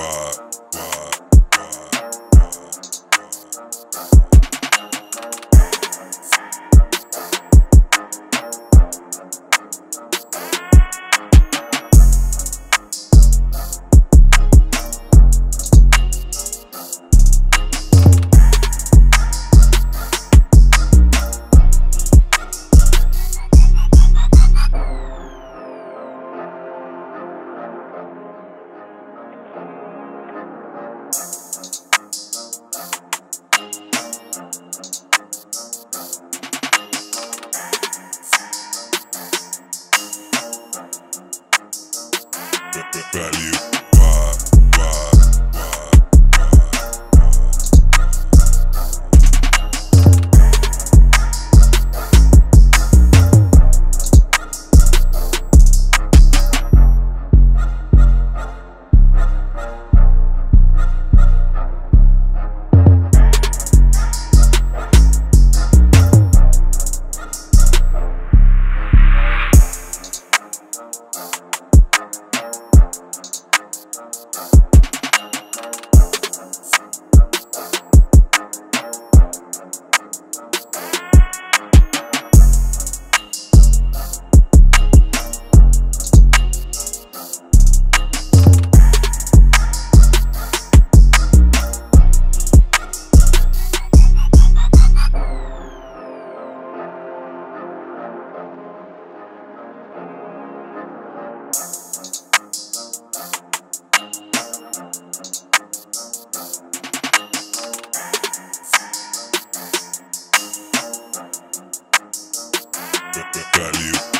vibe. value. Value.